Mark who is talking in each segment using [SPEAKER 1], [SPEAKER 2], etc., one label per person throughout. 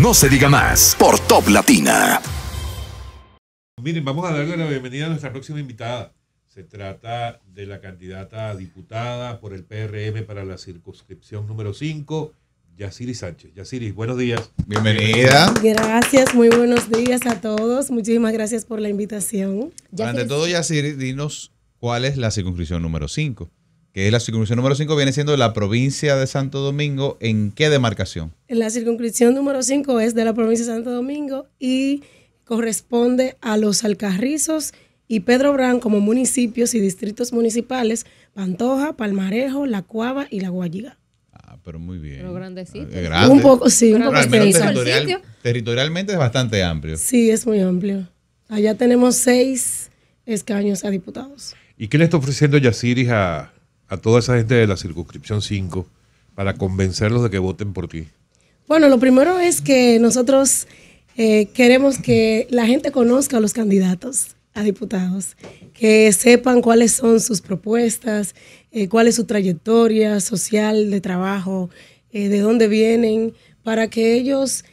[SPEAKER 1] No se diga más por Top Latina.
[SPEAKER 2] Miren, vamos a darle la bienvenida a nuestra próxima invitada. Se trata de la candidata a diputada por el PRM para la circunscripción número 5, Yaciri Sánchez. Yaciri, buenos días.
[SPEAKER 3] Bienvenida.
[SPEAKER 4] Gracias, muy buenos días a todos. Muchísimas gracias por la invitación.
[SPEAKER 3] Ante todo, Yaciri, dinos cuál es la circunscripción número 5 que es la circunscripción número 5, viene siendo la provincia de Santo Domingo. ¿En qué demarcación?
[SPEAKER 4] La circunscripción número 5 es de la provincia de Santo Domingo y corresponde a los Alcarrizos y Pedro Brán como municipios y distritos municipales, Pantoja, Palmarejo, La Cuava y La Guayiga.
[SPEAKER 3] Ah, pero muy bien.
[SPEAKER 5] Pero grandecito.
[SPEAKER 3] grande.
[SPEAKER 4] Un poco, sí, un poco
[SPEAKER 3] territorial, territorialmente es bastante amplio.
[SPEAKER 4] Sí, es muy amplio. Allá tenemos seis escaños a diputados.
[SPEAKER 2] ¿Y qué le está ofreciendo Yasiris a, a toda esa gente de la circunscripción 5 para convencerlos de que voten por ti?
[SPEAKER 4] Bueno, lo primero es que nosotros eh, queremos que la gente conozca a los candidatos a diputados, que sepan cuáles son sus propuestas, eh, cuál es su trayectoria social de trabajo, eh, de dónde vienen, para que ellos,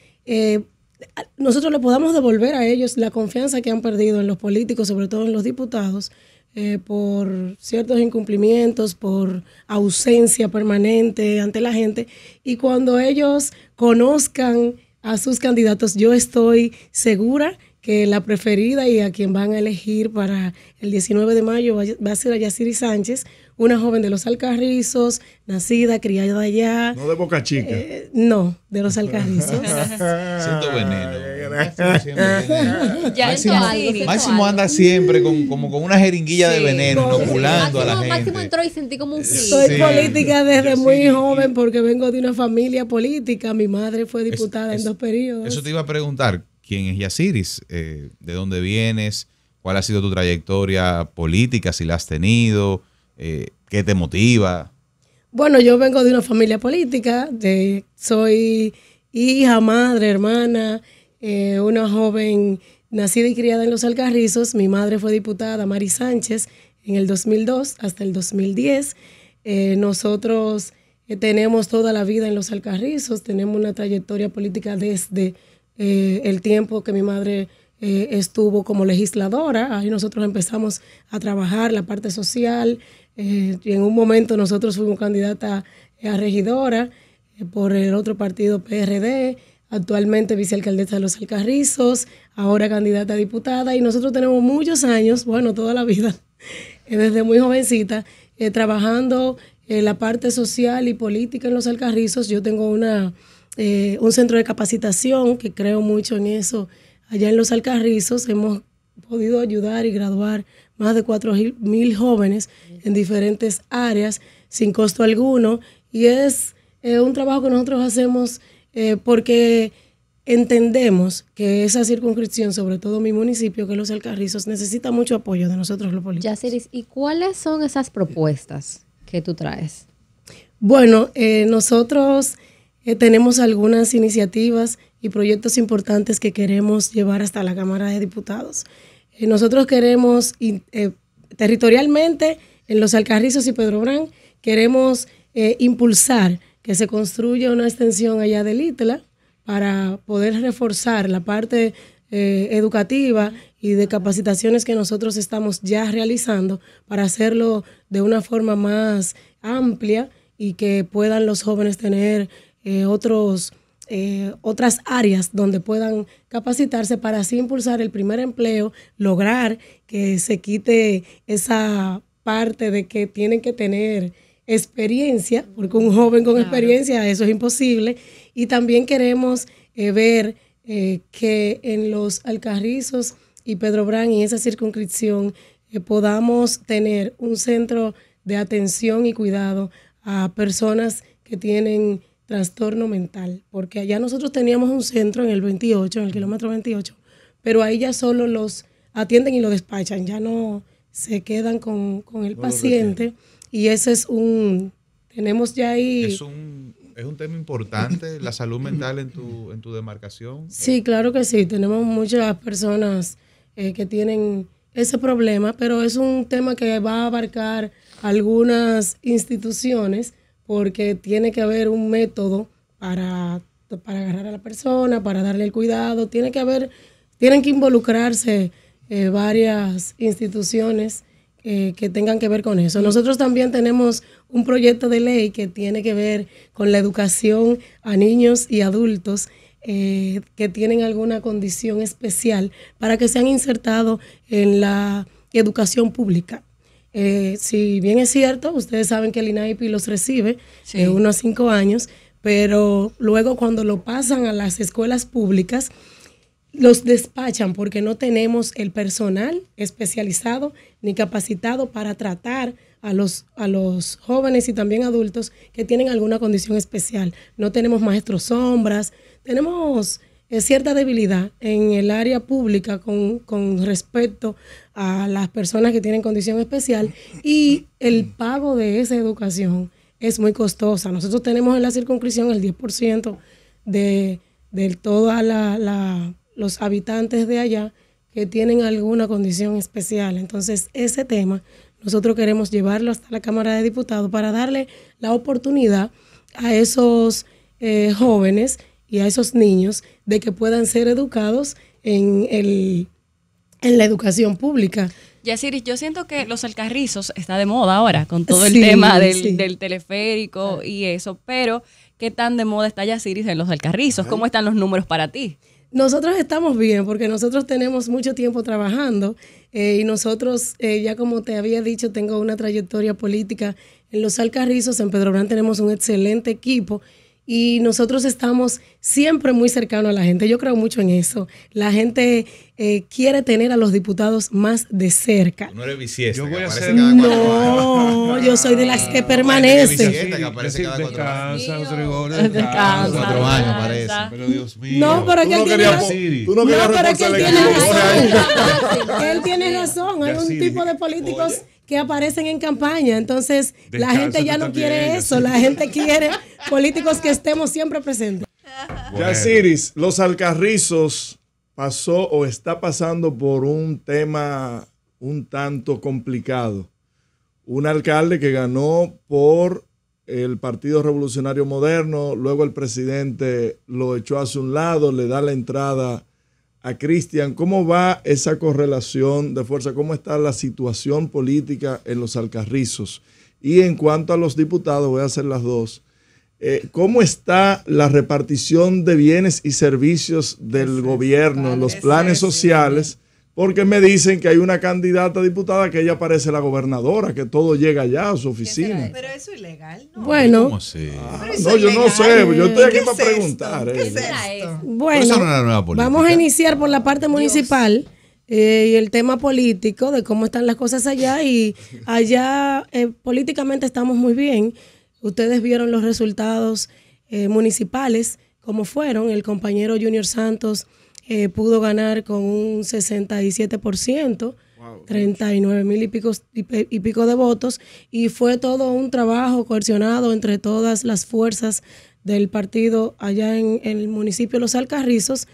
[SPEAKER 4] nosotros le podamos devolver a ellos la confianza que han perdido en los políticos, sobre todo en los diputados, eh, por ciertos incumplimientos, por ausencia permanente ante la gente. Y cuando ellos conozcan a sus candidatos, yo estoy segura que la preferida y a quien van a elegir para el 19 de mayo va a ser a Yaciri Sánchez, una joven de los Alcarrizos, nacida, criada allá.
[SPEAKER 2] No de Boca Chica.
[SPEAKER 4] Eh, no, de los Alcarrizos.
[SPEAKER 3] Siento veneno. Máximo, anda siempre con, como con una jeringuilla de veneno, inoculando a la gente.
[SPEAKER 5] Máximo entró y sentí como un
[SPEAKER 4] Soy política desde muy joven porque vengo de una familia política. Mi madre fue diputada en dos periodos.
[SPEAKER 3] Eso te iba a preguntar. ¿Quién es Yasiris? Eh, ¿De dónde vienes? ¿Cuál ha sido tu trayectoria política, si la has tenido? Eh, ¿Qué te motiva?
[SPEAKER 4] Bueno, yo vengo de una familia política, de, soy hija, madre, hermana, eh, una joven nacida y criada en Los Alcarrizos. Mi madre fue diputada, Mari Sánchez, en el 2002 hasta el 2010. nosotros tenemos toda la vida en Los Alcarrizos, tenemos una trayectoria política desde eh, el tiempo que mi madre eh, estuvo como legisladora. Ahí nosotros empezamos a trabajar la parte social. Eh, y en un momento nosotros fuimos candidata a regidora por el otro partido PRD, actualmente vicealcaldesa de los Alcarrizos, ahora candidata a diputada. Y nosotros tenemos muchos años, bueno, toda la vida, desde muy jovencita, trabajando en la parte social y política en los Alcarrizos. Yo tengo una eh, un centro de capacitación, que creo mucho en eso. Allá en Los Alcarrizos hemos podido ayudar y graduar más de 4.000 jóvenes en diferentes áreas sin costo alguno. Y es eh, un trabajo que nosotros hacemos eh, porque entendemos que esa circunscripción, sobre todo mi municipio, que es Los Alcarrizos, necesita mucho apoyo de nosotros los políticos.
[SPEAKER 5] ¿y cuáles son esas propuestas que tú traes?
[SPEAKER 4] Bueno, nosotros eh, tenemos algunas iniciativas y proyectos importantes que queremos llevar hasta la Cámara de Diputados. Eh, nosotros queremos, eh, territorialmente, en los Alcarrizos y Pedro Brán, queremos impulsar que se construya una extensión allá del ITLA para poder reforzar la parte educativa y de capacitaciones que nosotros estamos ya realizando para hacerlo de una forma más amplia y que puedan los jóvenes tener eh, otros, eh, otras áreas donde puedan capacitarse para así impulsar el primer empleo, lograr que se quite esa parte de que tienen que tener experiencia, porque un joven con experiencia eso es imposible, y también queremos eh, ver que en los Alcarrizos y Pedro Brán y esa circunscripción podamos tener un centro de atención y cuidado a personas que tienen trastorno mental, porque allá nosotros teníamos un centro en el 28, en el kilómetro 28, pero ahí ya solo los atienden y lo despachan, ya no se quedan con, el paciente y ese es un, tenemos ya ahí...
[SPEAKER 3] Es un, es un tema importante, la salud mental en tu, en tu demarcación.
[SPEAKER 4] Sí, claro que sí, tenemos muchas personas eh, que tienen ese problema, pero es un tema que va a abarcar algunas instituciones porque tiene que haber un método para para agarrar a la persona, para darle el cuidado. Tiene que haber, tienen que involucrarse eh, varias instituciones eh, que tengan que ver con eso. Nosotros también tenemos un proyecto de ley que tiene que ver con la educación a niños y adultos eh, que tienen alguna condición especial para que sean insertados en la educación pública. Eh, si bien es cierto, ustedes saben que el INAIPI los recibe de uno a cinco años, pero luego cuando lo pasan a las escuelas públicas, los despachan porque no tenemos el personal especializado ni capacitado para tratar a los, a los jóvenes y también adultos que tienen alguna condición especial. No tenemos maestros sombras, tenemos cierta debilidad en el área pública con, con, respecto a las personas que tienen condición especial y el pago de esa educación es muy costosa. Nosotros tenemos en la circunscripción el 10% de, de toda la, la los habitantes de allá que tienen alguna condición especial. Entonces, ese tema nosotros queremos llevarlo hasta la Cámara de Diputados para darle la oportunidad a esos eh, jóvenes y a esos niños de que puedan ser educados en, el, en la educación pública.
[SPEAKER 6] Yasiris, yo siento que los alcarrizos está de moda ahora con todo el tema del, teleférico y eso, pero ¿qué tan de moda está Yasiris en los alcarrizos? ¿Cómo están los números para ti?
[SPEAKER 4] Nosotros estamos bien porque nosotros tenemos mucho tiempo trabajando eh, y nosotros, eh, ya como te había dicho, tengo una trayectoria política en los Alcarrizos, en Pedro Brán tenemos un excelente equipo y nosotros estamos siempre muy cercanos a la gente. Yo creo mucho en eso. La gente eh, quiere tener a los diputados más de cerca.
[SPEAKER 3] No eres bisiesta.
[SPEAKER 2] Yo voy a hacer...
[SPEAKER 4] No, yo soy de las que.
[SPEAKER 2] Descansa, Gregorio.
[SPEAKER 3] Descansa. Cuatro años parece.
[SPEAKER 2] Pero Dios mío.
[SPEAKER 4] No, pero que él tiene razón.
[SPEAKER 7] Tú no
[SPEAKER 4] No, pero que él tiene
[SPEAKER 7] razón.
[SPEAKER 4] Él tiene razón. Hay un tipo de políticos que aparecen en campaña. Entonces, la gente ya no
[SPEAKER 2] también,
[SPEAKER 4] quiere eso. La gente quiere políticos que estemos siempre presentes.
[SPEAKER 2] Bueno.
[SPEAKER 7] Los alcarrizos pasó o está pasando por un tema un tanto complicado. Un alcalde que ganó por el Partido Revolucionario Moderno, luego el presidente lo echó hacia un lado, le da la entrada a Cristian. ¿Cómo va esa correlación de fuerza? ¿Cómo está la situación política en los alcarrizos? Y en cuanto a los diputados, voy a hacer las dos. Eh, ¿Cómo está la repartición de bienes y servicios del gobierno, los planes sociales? Porque me dicen que hay una candidata a diputada que ella parece la gobernadora, que todo llega allá a su oficina.
[SPEAKER 8] Pero eso es ilegal, ¿no?
[SPEAKER 4] Bueno,
[SPEAKER 3] ¿Cómo así?
[SPEAKER 7] Ah, no, yo no sé, yo estoy aquí
[SPEAKER 8] ¿Qué
[SPEAKER 7] para
[SPEAKER 8] es
[SPEAKER 7] preguntar.
[SPEAKER 8] ¿Qué
[SPEAKER 7] eh.
[SPEAKER 8] es esto?
[SPEAKER 4] bueno.
[SPEAKER 3] eso no es la nueva política.
[SPEAKER 4] Vamos a iniciar por la parte municipal eh, y el tema político de cómo están las cosas allá. Y allá eh, políticamente estamos muy bien. Ustedes vieron los resultados eh, municipales, como fueron. El compañero Junior Santos eh, pudo ganar con un 67%. 39 mil y pico, y pico de votos y fue todo un trabajo coercionado entre todas las fuerzas del partido allá en, en el municipio de Los Alcarrizos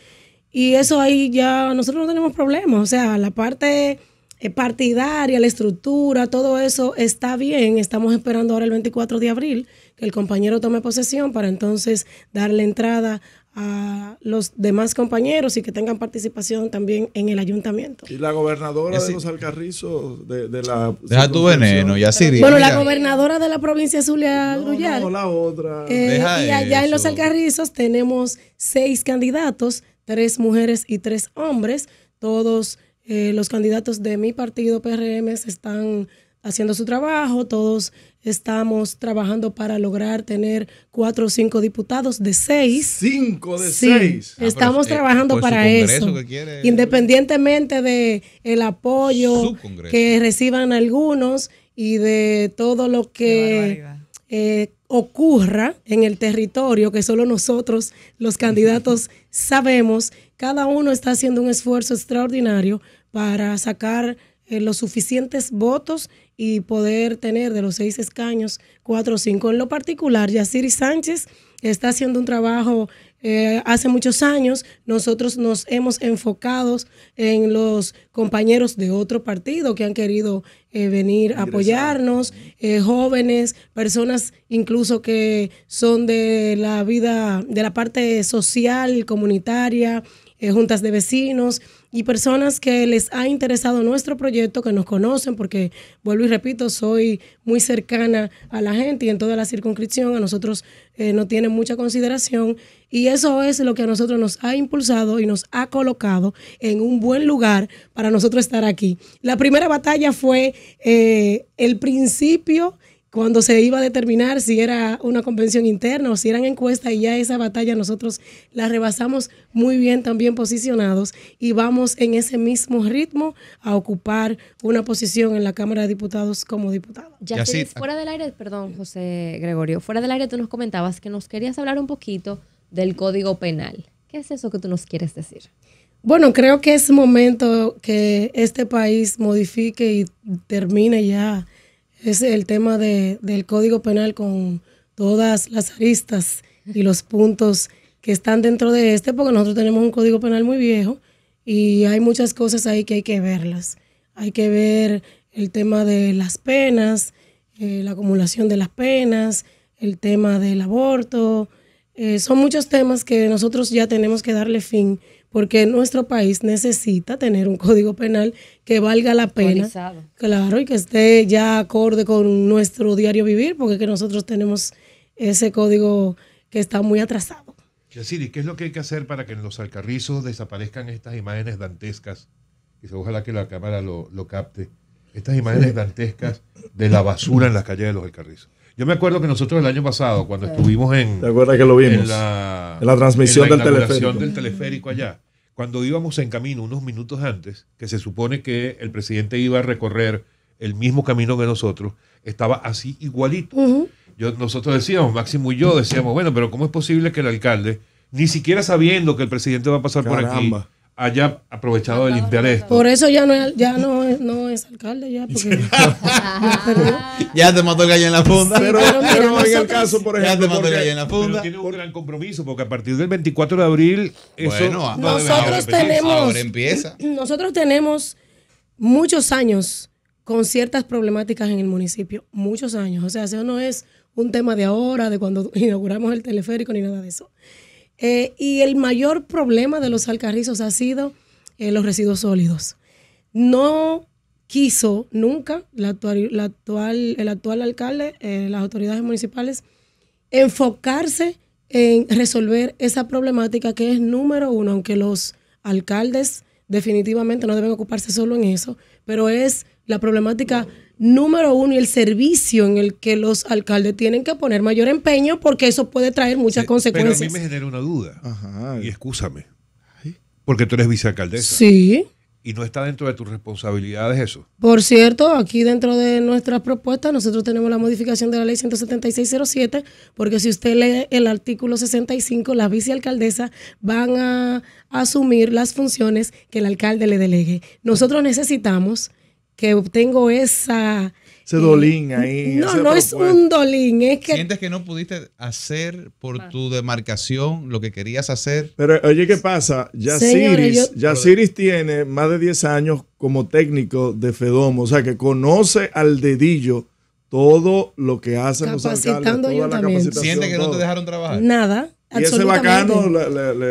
[SPEAKER 4] y eso ahí ya nosotros no tenemos problemas, o sea, la parte eh, partidaria, la estructura, todo eso está bien, estamos esperando ahora el 24 de abril que el compañero tome posesión para entonces darle entrada a los demás compañeros y que tengan participación también en el ayuntamiento.
[SPEAKER 7] Y la gobernadora de los alcarrizos de, de la...
[SPEAKER 3] Deja tu veneno, Yasiri.
[SPEAKER 4] Bueno, la gobernadora de la provincia Zulia
[SPEAKER 7] No,
[SPEAKER 4] Grullar.
[SPEAKER 7] no, la otra.
[SPEAKER 4] Eh,
[SPEAKER 3] Deja
[SPEAKER 4] y allá en los. Alcarrizos tenemos seis candidatos, tres mujeres y tres hombres. Todos eh, los candidatos de mi partido PRM se están haciendo su trabajo, todos estamos trabajando para lograr tener cuatro o cinco diputados de seis.
[SPEAKER 7] Cinco de
[SPEAKER 4] Sí,
[SPEAKER 7] seis.
[SPEAKER 3] pero,
[SPEAKER 4] estamos
[SPEAKER 3] eh,
[SPEAKER 4] trabajando para eso.
[SPEAKER 3] quiere-
[SPEAKER 4] Independientemente de el apoyo que reciban algunos y de todo lo que eh, ocurra en el territorio, que solo nosotros, los candidatos, sabemos, cada uno está haciendo un esfuerzo extraordinario para sacar eh, los suficientes votos y poder tener de los seis escaños cuatro o cinco. En lo particular, Yaciri Sánchez está haciendo un trabajo eh, hace muchos años. Nosotros nos hemos enfocado en los compañeros de otro partido que han querido eh, venir a apoyarnos, eh, jóvenes, personas incluso que son de la vida, de la parte social, comunitaria, eh, juntas de vecinos y personas que les ha interesado nuestro proyecto, que nos conocen, porque vuelvo y repito, soy muy cercana a la gente y en toda la circunscripción a nosotros eh, no tienen mucha consideración y eso es lo que a nosotros nos ha impulsado y nos ha colocado en un buen lugar para nosotros estar aquí. La primera batalla fue eh, el principio cuando se iba a determinar si era una convención interna o si eran encuestas y ya esa batalla nosotros la rebasamos muy bien también posicionados y vamos en ese mismo ritmo a ocupar una posición en la Cámara de Diputados como diputado.
[SPEAKER 5] Ya sí, fuera del aire, perdón, José Gregorio, fuera del aire tú nos comentabas que nos querías hablar un poquito del Código Penal. ¿Qué es eso que tú nos quieres decir?
[SPEAKER 4] Bueno, creo que es momento que este país modifique y termine ya es el tema de, del Código Penal con todas las aristas y los puntos que están dentro de este, porque nosotros tenemos un Código Penal muy viejo y hay muchas cosas ahí que hay que verlas. Hay que ver el tema de las penas, eh, la acumulación de las penas, el tema del aborto. Eh, son muchos temas que nosotros ya tenemos que darle fin porque nuestro país necesita tener un código penal que valga la pena. Claro, y que esté ya acorde con nuestro diario vivir, porque que nosotros tenemos ese código que está muy atrasado.
[SPEAKER 2] Yaciri, ¿qué es lo que hay que hacer para que en los alcarrizos desaparezcan estas imágenes dantescas? Y ojalá que la cámara lo, capte. Estas imágenes dantescas de la basura en las calles de los alcarrizos. Yo me acuerdo que nosotros el año pasado, cuando estuvimos en.
[SPEAKER 7] ¿Te acuerdas que lo vimos?
[SPEAKER 2] En la,
[SPEAKER 7] en la transmisión
[SPEAKER 2] del
[SPEAKER 7] teleférico.
[SPEAKER 2] del teleférico allá. Cuando íbamos en camino unos minutos antes, que se supone que el presidente iba a recorrer el mismo camino que nosotros, estaba así igualito. yo, nosotros decíamos, Máximo y yo decíamos, bueno, pero ¿cómo es posible que el alcalde, ni siquiera sabiendo que el presidente va a pasar por aquí, haya aprovechado de limpiar esto.
[SPEAKER 4] Por eso ya no es, ya no es, no es alcalde, ya, porque
[SPEAKER 3] ya te mató el gallo en la funda.
[SPEAKER 7] Pero, en el caso, por ejemplo,
[SPEAKER 3] ya te mató el gallo en la funda.
[SPEAKER 2] tiene un gran compromiso, porque a partir del 24 de abril, eso
[SPEAKER 3] bueno,
[SPEAKER 4] nosotros tenemos,
[SPEAKER 3] ahora empieza.
[SPEAKER 4] Nosotros tenemos muchos años con ciertas problemáticas en el municipio, muchos años. O sea, eso no es un tema de ahora, de cuando inauguramos el teleférico, ni nada de eso. Eh, y el mayor problema de los alcarrizos ha sido eh, los residuos sólidos. No quiso nunca la actual, el actual alcalde, eh, las autoridades municipales, enfocarse en resolver esa problemática que es número uno, aunque los alcaldes definitivamente no deben ocuparse solo en eso, pero es la problemática número uno y el servicio en el que los alcaldes tienen que poner mayor empeño porque eso puede traer muchas consecuencias.
[SPEAKER 2] Pero a mí me genera una duda. Y escúchame. Porque tú eres vicealcaldesa.
[SPEAKER 4] Sí.
[SPEAKER 2] Y no está dentro de tus responsabilidades eso.
[SPEAKER 4] Por cierto, aquí dentro de nuestras propuestas nosotros tenemos la modificación de la ley 17607, porque si usted lee el artículo 65, las vicealcaldesas van a asumir las funciones que el alcalde le delegue. Nosotros necesitamos que tengo esa...
[SPEAKER 7] Ese dolín ahí.
[SPEAKER 4] No, no es un dolín, es que...
[SPEAKER 3] Sientes que no pudiste hacer por tu demarcación lo que querías hacer.
[SPEAKER 7] Pero oye, ¿qué pasa? Ya Siris tiene más de 10 años como técnico de FEDOM, o sea que conoce al dedillo todo lo que hacen los alcaldes, toda la capacitación.
[SPEAKER 3] ¿Sientes que no te dejaron trabajar?
[SPEAKER 4] Nada.
[SPEAKER 7] Y ese bacano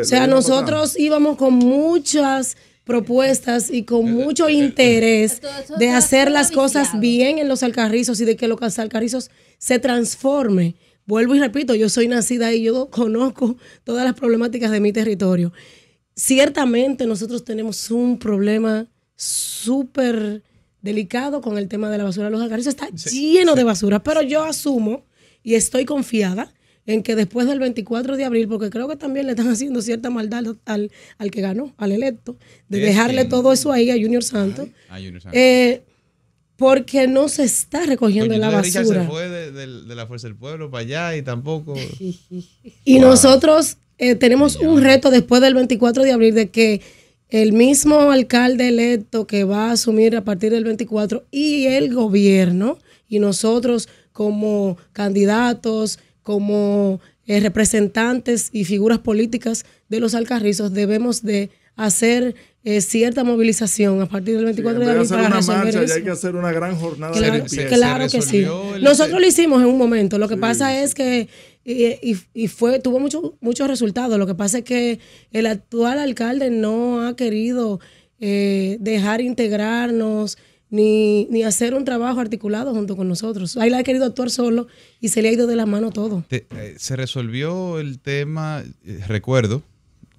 [SPEAKER 4] o sea, nosotros íbamos con muchas propuestas y con mucho interés de hacer las cosas bien en los alcarrizos y de que los alcarrizos se transforme. Vuelvo y repito, yo soy nacida y yo conozco todas las problemáticas de mi territorio. Ciertamente nosotros tenemos un problema súper delicado con el tema de la basura. Los alcarrizos está lleno de basura, pero yo asumo y estoy confiada en que después del 24 de abril, porque creo que también le están haciendo cierta maldad al, que ganó, al electo, de dejarle todo eso ahí a Junior Santos. Eh, porque no se está recogiendo la basura.
[SPEAKER 3] se fue de, la Fuerza del Pueblo para allá y tampoco.
[SPEAKER 4] y nosotros eh, tenemos un reto después del 24 de abril de que el mismo alcalde electo que va a asumir a partir del 24 y el gobierno y nosotros como candidatos como eh, representantes y figuras políticas de los alcarrizos debemos de hacer eh, cierta movilización a partir del 24
[SPEAKER 7] Sí,
[SPEAKER 4] de
[SPEAKER 7] de
[SPEAKER 4] abril
[SPEAKER 7] hacer
[SPEAKER 4] para
[SPEAKER 7] una
[SPEAKER 4] resolver
[SPEAKER 7] marcha, ya
[SPEAKER 4] eso.
[SPEAKER 7] hay que hacer una gran jornada de
[SPEAKER 4] Claro,
[SPEAKER 7] limpieza.
[SPEAKER 4] claro que sí.
[SPEAKER 3] el-
[SPEAKER 4] Nosotros lo hicimos en un momento. Lo que pasa es que y, y- y fue tuvo mucho- muchos resultados. Lo que pasa es que el actual alcalde no ha querido eh, dejar integrarnos ni, ni hacer un trabajo articulado junto con nosotros. Ahí ha querido actuar solo y se le ha ido de la mano todo.
[SPEAKER 3] Te- eh, se resolvió el tema, eh, recuerdo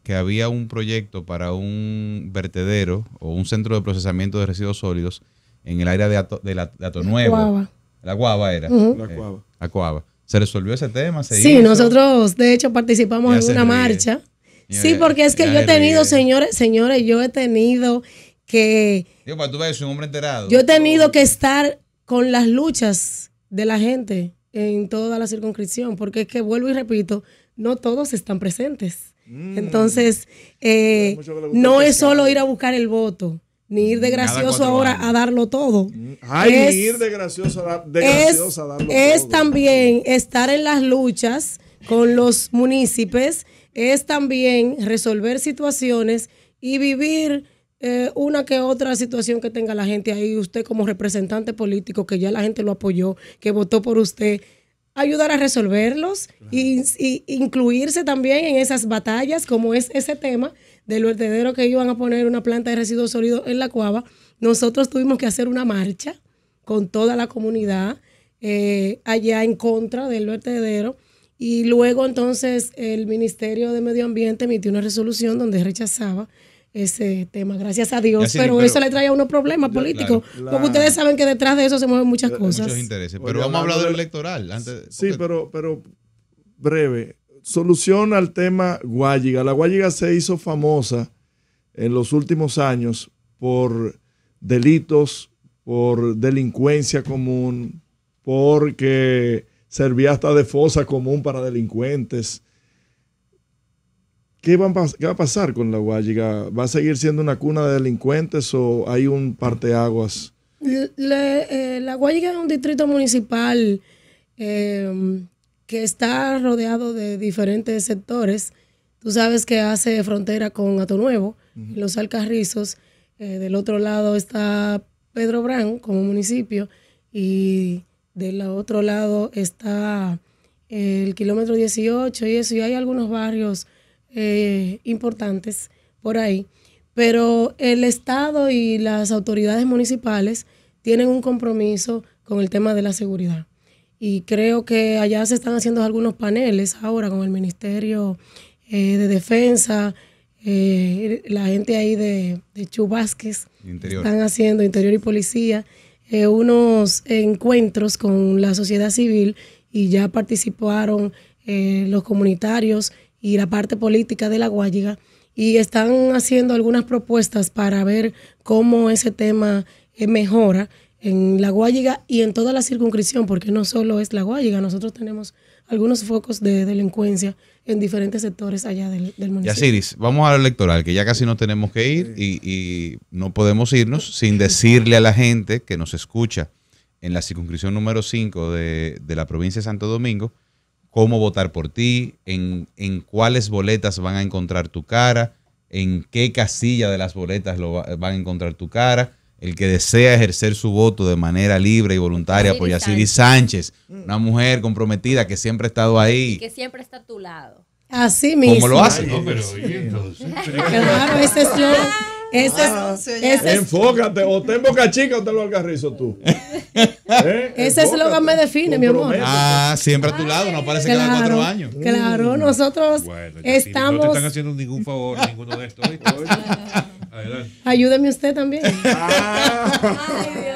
[SPEAKER 3] que había un proyecto para un vertedero o un centro de procesamiento de residuos sólidos en el área de, Ato, de la, de Ato Nuevo.
[SPEAKER 4] Guava.
[SPEAKER 3] La Guava era.
[SPEAKER 7] La
[SPEAKER 3] Eh,
[SPEAKER 7] Cuava.
[SPEAKER 3] la Guava. ¿Se resolvió ese tema? ¿Se
[SPEAKER 4] Sí,
[SPEAKER 3] hizo?
[SPEAKER 4] nosotros de hecho participamos
[SPEAKER 3] Ya
[SPEAKER 4] en una
[SPEAKER 3] ríe.
[SPEAKER 4] marcha.
[SPEAKER 3] Ya-
[SPEAKER 4] Sí, porque es que yo he tenido,
[SPEAKER 3] ríe.
[SPEAKER 4] señores, señores, yo he tenido que
[SPEAKER 3] Digo, para tú soy un hombre enterado.
[SPEAKER 4] Yo he tenido que estar con las luchas de la gente en toda la circunscripción, porque es que vuelvo y repito, no todos están presentes. Entonces, eh, no es solo ir a buscar el voto, ni ir de gracioso ahora
[SPEAKER 3] años.
[SPEAKER 4] a darlo todo.
[SPEAKER 7] Ay,
[SPEAKER 4] Es-
[SPEAKER 7] ir de gracioso a, de
[SPEAKER 4] Es,
[SPEAKER 7] gracioso a darlo
[SPEAKER 4] es
[SPEAKER 7] todo.
[SPEAKER 4] también estar en las luchas con los municipios, es también resolver situaciones y vivir eh, una que otra situación que tenga la gente ahí, usted como representante político, que ya la gente lo apoyó, que votó por usted, ayudar a resolverlos y, y incluirse también en esas batallas, como es ese tema del vertedero que iban a poner una planta de residuos sólidos en la cuava. Nosotros tuvimos que hacer una marcha con toda la comunidad eh, allá en contra del vertedero. Y luego entonces el Ministerio de Medio Ambiente emitió una resolución donde rechazaba ese tema, gracias a Dios, pero,
[SPEAKER 3] pero-
[SPEAKER 4] eso le trae a unos problemas políticos,
[SPEAKER 7] claro.
[SPEAKER 4] porque ustedes saben que detrás de eso se mueven muchas cosas.
[SPEAKER 3] Muchos intereses.
[SPEAKER 7] Oye,
[SPEAKER 3] Pero vamos a hablar
[SPEAKER 7] hablando
[SPEAKER 3] de lo
[SPEAKER 7] de-
[SPEAKER 3] electoral. Antes,
[SPEAKER 7] Sí,
[SPEAKER 3] porque-
[SPEAKER 7] pero, pero breve. Solución al tema Guayiga. La Guayiga se hizo famosa en los últimos años por delitos, por delincuencia común, porque servía hasta de fosa común para delincuentes. ¿Qué va, a pas- qué va a pasar con la Guayiga? ¿Va a seguir siendo una cuna de delincuentes o hay un parteaguas?
[SPEAKER 4] Le- eh, la Guayiga es un distrito municipal eh, que está rodeado de diferentes sectores. Tú sabes que hace frontera con Ato Nuevo, los Alcarrizos. Eh, del otro lado está Pedro Brán como municipio y del otro lado está el kilómetro 18 y eso. Y hay algunos barrios eh, importantes por ahí. Pero el Estado y las autoridades municipales tienen un compromiso con el tema de la seguridad. Y creo que allá se están haciendo algunos paneles ahora con el Ministerio eh, de Defensa, eh, la gente ahí de, de
[SPEAKER 3] Interior.
[SPEAKER 4] están haciendo, Interior y Policía, eh, unos encuentros con la sociedad civil y ya participaron los comunitarios y la parte política de la Guayiga y están haciendo algunas propuestas para ver cómo ese tema eh, mejora en la Guayiga y en toda la circunscripción, porque no solo es la Guayiga, nosotros tenemos algunos focos de delincuencia en diferentes sectores allá del, del municipio.
[SPEAKER 3] Yasiris, vamos a lo electoral, que ya casi no tenemos que ir y, y no podemos irnos sin decirle a la gente que nos escucha en la circunscripción número 5 de, de la provincia de Santo Domingo cómo votar por ti, en, en cuáles boletas van a encontrar tu cara, en qué casilla de las boletas lo va- van a encontrar tu cara. El que desea ejercer su voto de manera libre y voluntaria por
[SPEAKER 5] Yasiris
[SPEAKER 3] Sánchez, una mujer comprometida que siempre ha estado ahí.
[SPEAKER 5] Que siempre está a tu lado.
[SPEAKER 4] Así mismo.
[SPEAKER 3] ¿Cómo lo hace?
[SPEAKER 2] No, pero oye, entonces.
[SPEAKER 4] Claro, ese eslogan. Ese,
[SPEAKER 7] Ah,
[SPEAKER 4] ese, ese
[SPEAKER 7] Enfócate, o te en Boca Chica o te lo algarrizo tú. ¿Eh?
[SPEAKER 4] Ese eslogan me define, mi amor.
[SPEAKER 3] Ah, siempre a tu lado, no parece cada cuatro
[SPEAKER 4] claro,
[SPEAKER 3] años.
[SPEAKER 4] claro, nosotros
[SPEAKER 2] Bueno, Yacine, No te
[SPEAKER 4] estamos.
[SPEAKER 2] están haciendo ningún favor ninguno de estos. Adelante.
[SPEAKER 4] Ayúdeme usted también.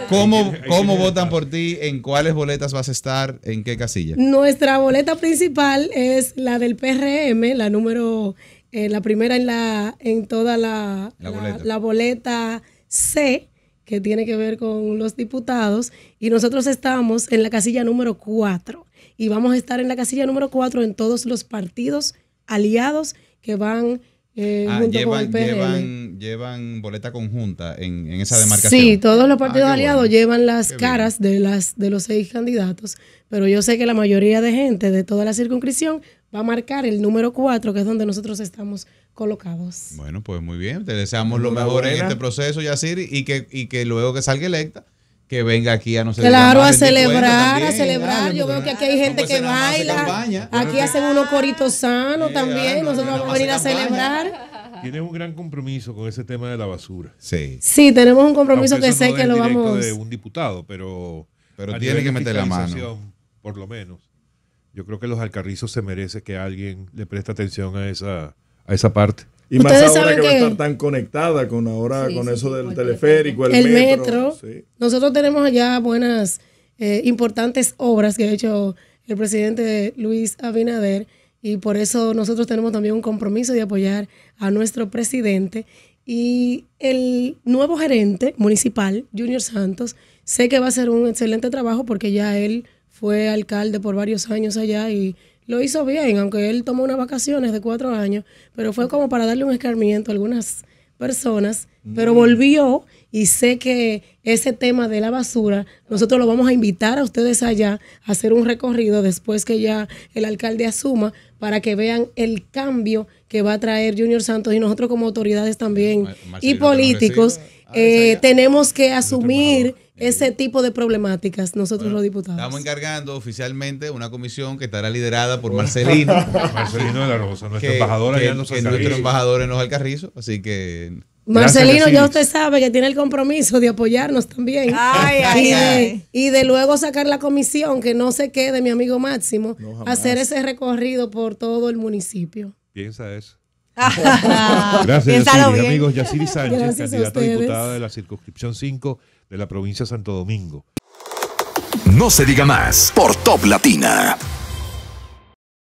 [SPEAKER 3] ¿Cómo,
[SPEAKER 2] que-
[SPEAKER 3] cómo
[SPEAKER 2] que-
[SPEAKER 3] votan por ti? ¿En cuáles boletas vas a estar? ¿En qué casilla?
[SPEAKER 4] Nuestra boleta principal es la del PRM, la número, eh, la primera en la, en toda la,
[SPEAKER 3] La boleta.
[SPEAKER 4] la boleta C, que tiene que ver con los diputados, y nosotros estamos en la casilla número 4. Y vamos a estar en la casilla número 4 en todos los partidos aliados que van eh,
[SPEAKER 3] Ah,
[SPEAKER 4] junto con
[SPEAKER 3] llevan,
[SPEAKER 4] el
[SPEAKER 3] llevan, llevan boleta conjunta en, en esa demarcación.
[SPEAKER 4] Sí, todos los partidos
[SPEAKER 3] Ah,
[SPEAKER 4] aliados
[SPEAKER 3] bueno.
[SPEAKER 4] llevan las
[SPEAKER 3] Qué
[SPEAKER 4] caras de las de los seis candidatos, pero yo sé que la mayoría de gente de toda la circunscripción va a marcar el número 4, que es donde nosotros estamos colocados.
[SPEAKER 3] Bueno, pues muy bien. Te deseamos lo mejor en este proceso, Yaciri, y que, y que luego que salga electa, que venga aquí a no sé
[SPEAKER 4] Claro, a celebrar, a celebrar. Yo veo que aquí hay gente que baila. Aquí hacen unos coritos sanos también. Nosotros vamos a venir a celebrar.
[SPEAKER 2] Tienes un gran compromiso con ese tema de la basura.
[SPEAKER 3] Sí.
[SPEAKER 4] Sí, tenemos un compromiso que sé que lo vamos.
[SPEAKER 2] de un diputado, pero.
[SPEAKER 3] Pero tiene que meter la mano.
[SPEAKER 2] Por lo menos. Yo creo que los alcarrizos se merece que alguien le preste atención a esa, a esa parte.
[SPEAKER 7] Y más ahora que, va a estar tan conectada con ahora con eso del teleférico, el, metro.
[SPEAKER 4] Nosotros tenemos allá buenas, eh, importantes obras que ha hecho el presidente Luis Abinader y por eso nosotros tenemos también un compromiso de apoyar a nuestro presidente. Y el nuevo gerente municipal, Junior Santos, sé que va a hacer un excelente trabajo porque ya él fue alcalde por varios años allá y lo hizo bien, aunque él tomó unas vacaciones de cuatro años, pero fue como para darle un escarmiento a algunas personas, pero mm. volvió y sé que ese tema de la basura, nosotros lo vamos a invitar a ustedes allá a hacer un recorrido después que ya el alcalde asuma para que vean el cambio que va a traer Junior Santos y nosotros como autoridades también y políticos eh, tenemos que asumir ese tipo de problemáticas nosotros los diputados.
[SPEAKER 3] Estamos encargando oficialmente una comisión que estará liderada por Marcelino.
[SPEAKER 2] Marcelino de la Rosa, nuestro embajador allá en los
[SPEAKER 3] nuestro embajador en los Alcarrizos, así que
[SPEAKER 4] Marcelino, ya usted sabe que tiene el compromiso de apoyarnos también. y, de, luego sacar la comisión, que no se quede, mi amigo Máximo, hacer ese recorrido por todo el municipio.
[SPEAKER 2] Piensa eso. Gracias, Yaciri. Amigos, Yaciri Sánchez, candidata a diputada de la circunscripción 5 de la provincia de Santo Domingo.
[SPEAKER 1] No se diga más por Top Latina.